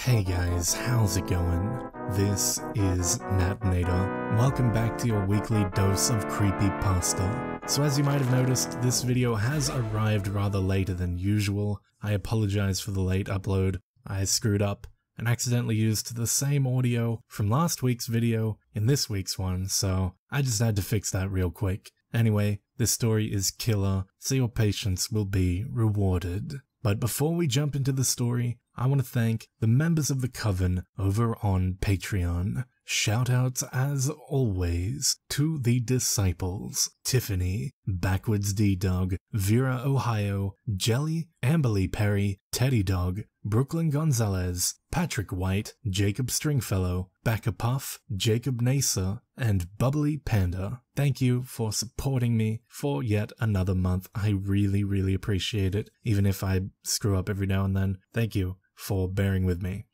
Hey guys, how's it going? This is Natenator. Welcome back to your weekly dose of creepy pasta. So as you might have noticed, this video has arrived rather later than usual. I apologize for the late upload. I screwed up and accidentally used the same audio from last week's video in this week's one, so I just had to fix that real quick. Anyway, this story is killer, so your patience will be rewarded. But before we jump into the story, I want to thank the members of the Coven over on Patreon. Shoutouts as always to the disciples Tiffany, Backwards D Dog, Vera Ohio, Jelly, Amberly Perry, Teddy Dog, Brooklyn Gonzalez, Patrick White, Jacob Stringfellow, Becca Puff, Jacob Nasa, and Bubbly Panda. Thank you for supporting me for yet another month. I really, really appreciate it, even if I screw up every now and then. Thank you for bearing with me.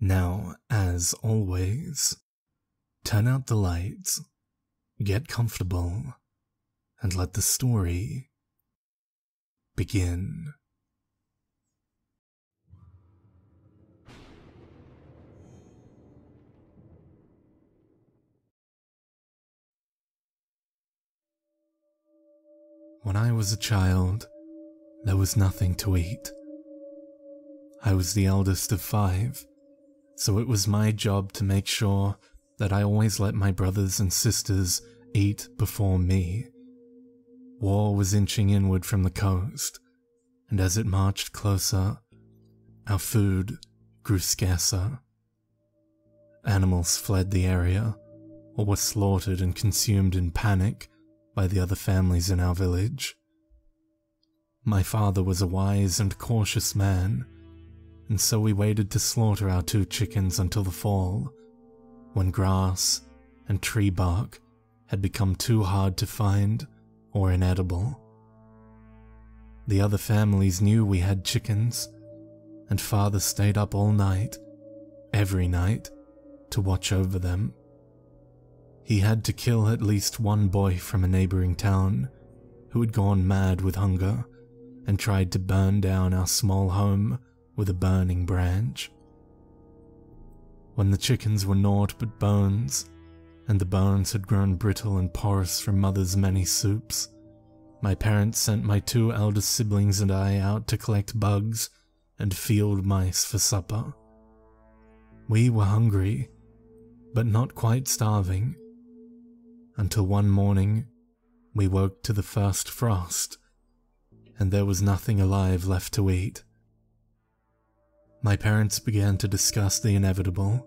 Now, as always, turn out the lights, get comfortable, and let the story begin. When I was a child, there was nothing to eat. I was the eldest of five, so it was my job to make sure that I always let my brothers and sisters eat before me. War was inching inward from the coast, and as it marched closer, our food grew scarcer. Animals fled the area, or were slaughtered and consumed in panic by the other families in our village. My father was a wise and cautious man, and so we waited to slaughter our two chickens until the fall, when grass and tree bark had become too hard to find or inedible. The other families knew we had chickens, and father stayed up all night, every night, to watch over them. He had to kill at least one boy from a neighboring town who had gone mad with hunger and tried to burn down our small home with a burning branch. When the chickens were naught but bones, and the bones had grown brittle and porous from mother's many soups, my parents sent my two eldest siblings and I out to collect bugs and field mice for supper. We were hungry, but not quite starving, until one morning we woke to the first frost, and there was nothing alive left to eat. My parents began to discuss the inevitable.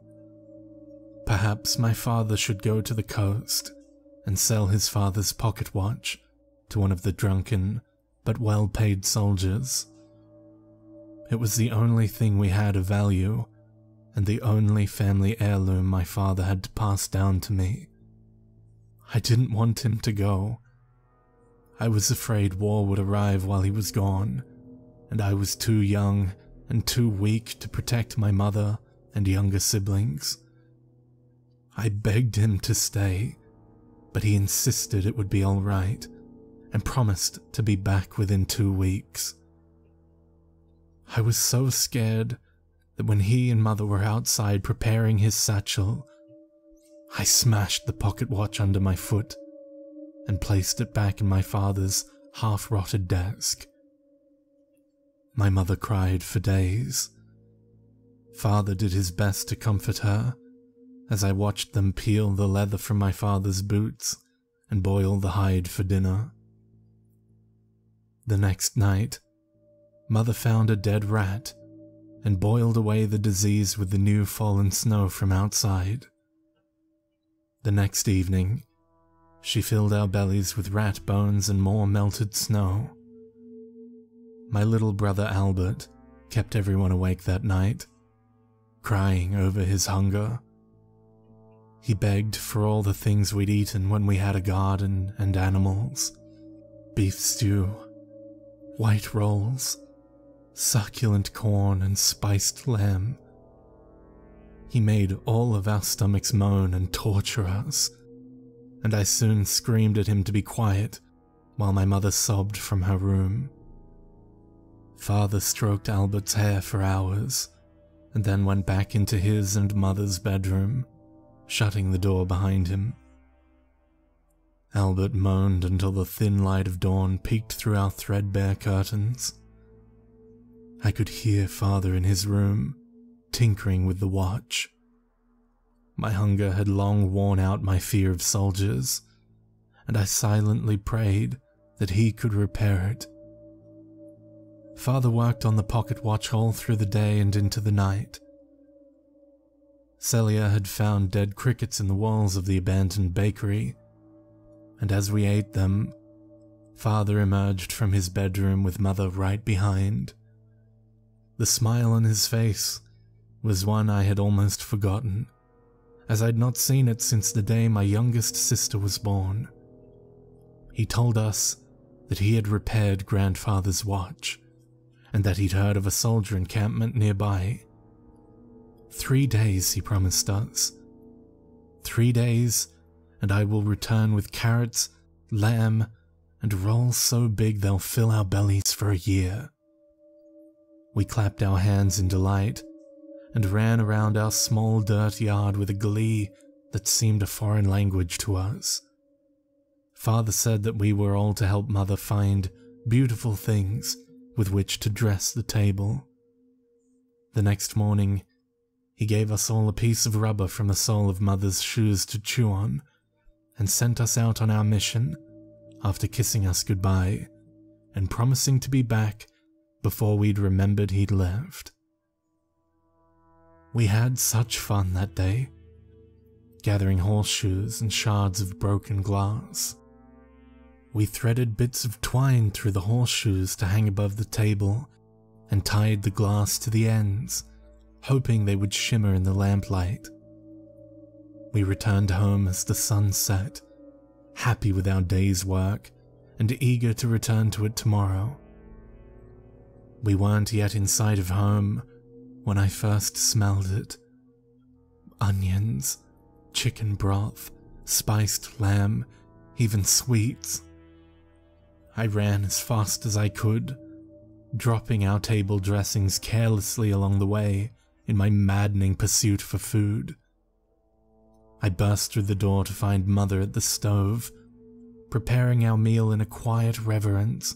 Perhaps my father should go to the coast and sell his father's pocket watch to one of the drunken but well paid soldiers. It was the only thing we had of value, and the only family heirloom my father had to pass down to me. I didn't want him to go. I was afraid war would arrive while he was gone, and I was too young and too weak to protect my mother and younger siblings. I begged him to stay, but he insisted it would be alright and promised to be back within two weeks. I was so scared that when he and mother were outside preparing his satchel, I smashed the pocket watch under my foot and placed it back in my father's half rotted desk. My mother cried for days. Father did his best to comfort her as I watched them peel the leather from my father's boots and boil the hide for dinner. The next night, Mother found a dead rat and boiled away the disease with the new fallen snow from outside. The next evening, she filled our bellies with rat bones and more melted snow. My little brother Albert kept everyone awake that night, crying over his hunger. He begged for all the things we'd eaten when we had a garden and animals beef stew, white rolls, succulent corn, and spiced lamb. He made all of our stomachs moan and torture us, and I soon screamed at him to be quiet while my mother sobbed from her room. Father stroked Albert's hair for hours, and then went back into his and mother's bedroom, shutting the door behind him. Albert moaned until the thin light of dawn peeked through our threadbare curtains. I could hear father in his room, tinkering with the watch. My hunger had long worn out my fear of soldiers, and I silently prayed that he could repair it. Father worked on the pocket watch all through the day and into the night. Celia had found dead crickets in the walls of the abandoned bakery, and as we ate them, Father emerged from his bedroom with Mother right behind. The smile on his face was one I had almost forgotten, as I'd not seen it since the day my youngest sister was born. He told us that he had repaired grandfather's watch, and that he'd heard of a soldier encampment nearby. Three days, he promised us. Three days, and I will return with carrots, lamb, and rolls so big they'll fill our bellies for a year. We clapped our hands in delight and ran around our small dirt yard with a glee that seemed a foreign language to us. Father said that we were all to help Mother find beautiful things with which to dress the table. The next morning, he gave us all a piece of rubber from the sole of Mother's shoes to chew on and sent us out on our mission after kissing us goodbye and promising to be back before we'd remembered he'd left. We had such fun that day, gathering horseshoes and shards of broken glass. We threaded bits of twine through the horseshoes to hang above the table and tied the glass to the ends, hoping they would shimmer in the lamplight. We returned home as the sun set, happy with our day's work and eager to return to it tomorrow. We weren't yet in sight of home when I first smelled it. Onions, chicken broth, spiced lamb, even sweets. I ran as fast as I could, dropping our table dressings carelessly along the way in my maddening pursuit for food. I burst through the door to find Mother at the stove, preparing our meal in a quiet reverence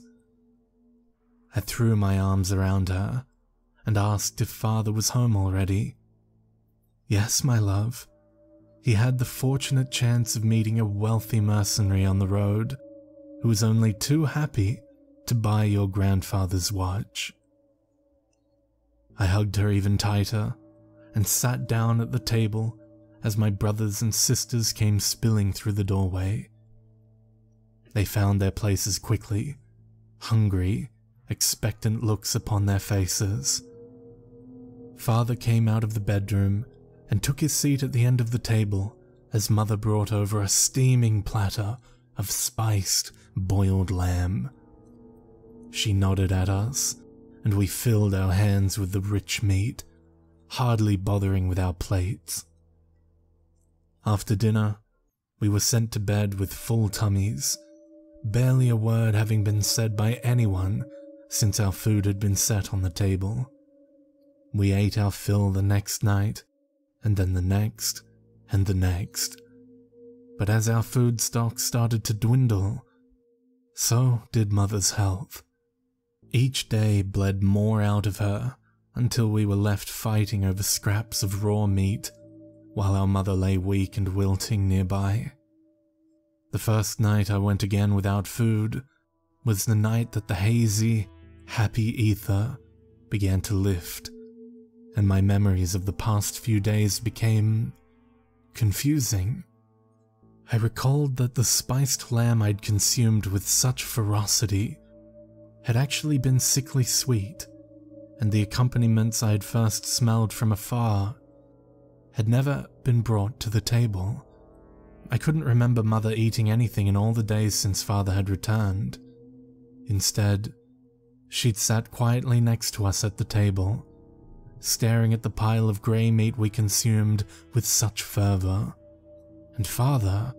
I threw my arms around her and asked if father was home already. Yes, my love. He had the fortunate chance of meeting a wealthy mercenary on the road who was only too happy to buy your grandfather's watch. I hugged her even tighter and sat down at the table as my brothers and sisters came spilling through the doorway. They found their places quickly, hungry expectant looks upon their faces. Father came out of the bedroom and took his seat at the end of the table as Mother brought over a steaming platter of spiced, boiled lamb. She nodded at us, and we filled our hands with the rich meat, hardly bothering with our plates. After dinner, we were sent to bed with full tummies, barely a word having been said by anyone since our food had been set on the table. We ate our fill the next night, and then the next, and the next. But as our food stock started to dwindle, so did Mother's health. Each day bled more out of her until we were left fighting over scraps of raw meat while our mother lay weak and wilting nearby. The first night I went again without food was the night that the hazy, happy ether began to lift, and my memories of the past few days became confusing. I recalled that the spiced lamb I'd consumed with such ferocity had actually been sickly sweet, and the accompaniments I had first smelled from afar had never been brought to the table. I couldn't remember Mother eating anything in all the days since Father had returned. Instead, She'd sat quietly next to us at the table, staring at the pile of grey meat we consumed with such fervour. And father,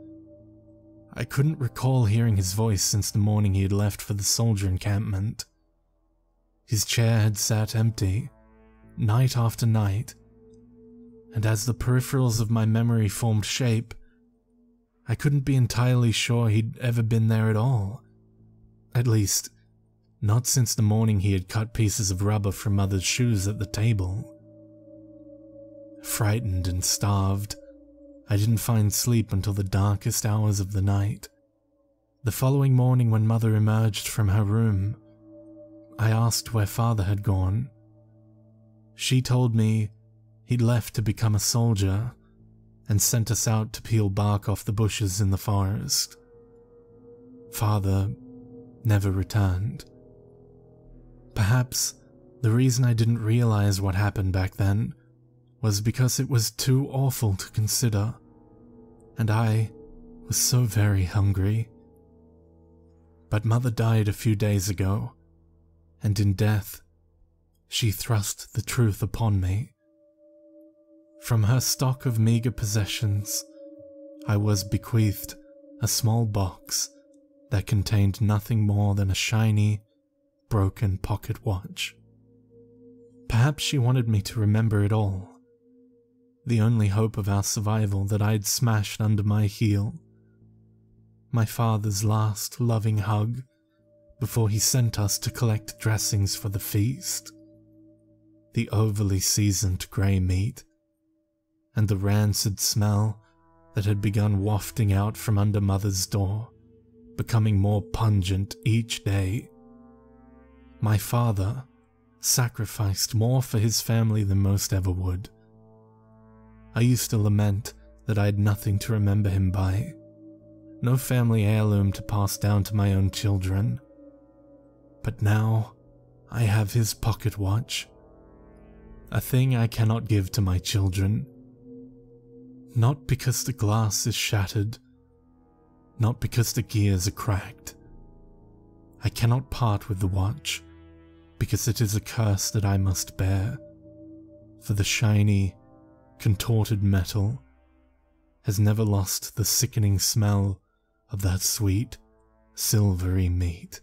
I couldn't recall hearing his voice since the morning he had left for the soldier encampment. His chair had sat empty, night after night, and as the peripherals of my memory formed shape, I couldn't be entirely sure he'd ever been there at all. At least, not since the morning he had cut pieces of rubber from Mother's shoes at the table. Frightened and starved, I didn't find sleep until the darkest hours of the night. The following morning, when Mother emerged from her room, I asked where Father had gone. She told me he'd left to become a soldier and sent us out to peel bark off the bushes in the forest. Father never returned. Perhaps the reason I didn't realize what happened back then was because it was too awful to consider, and I was so very hungry. But Mother died a few days ago, and in death, she thrust the truth upon me. From her stock of meager possessions, I was bequeathed a small box that contained nothing more than a shiny, broken pocket watch. Perhaps she wanted me to remember it all. The only hope of our survival that I'd smashed under my heel. My father's last loving hug before he sent us to collect dressings for the feast. The overly seasoned grey meat and the rancid smell that had begun wafting out from under Mother's door, becoming more pungent each day. My father sacrificed more for his family than most ever would. I used to lament that I had nothing to remember him by, no family heirloom to pass down to my own children. But now I have his pocket watch, a thing I cannot give to my children not because the glass is shattered, not because the gears are cracked. I cannot part with the watch, because it is a curse that I must bear, for the shiny, contorted metal has never lost the sickening smell of that sweet, silvery meat.